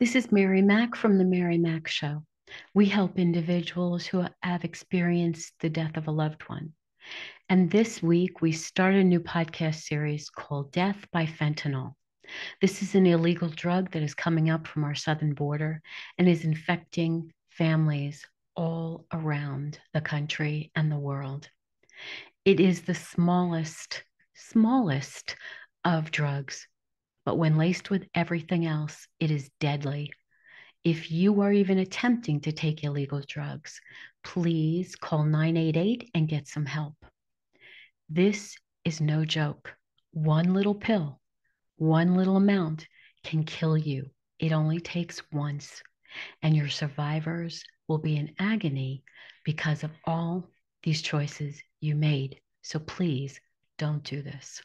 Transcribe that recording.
This is Mary Mac from The Mary Mac Show. We help individuals who have experienced the death of a loved one. And this week, we start a new podcast series called Death by Fentanyl. This is an illegal drug that is coming up from our southern border and is infecting families all around the country and the world. It is the smallest, smallest of drugs but when laced with everything else, it is deadly. If you are even attempting to take illegal drugs, please call 988 and get some help. This is no joke. One little pill, one little amount can kill you. It only takes once, and your survivors will be in agony because of all these choices you made. So please don't do this.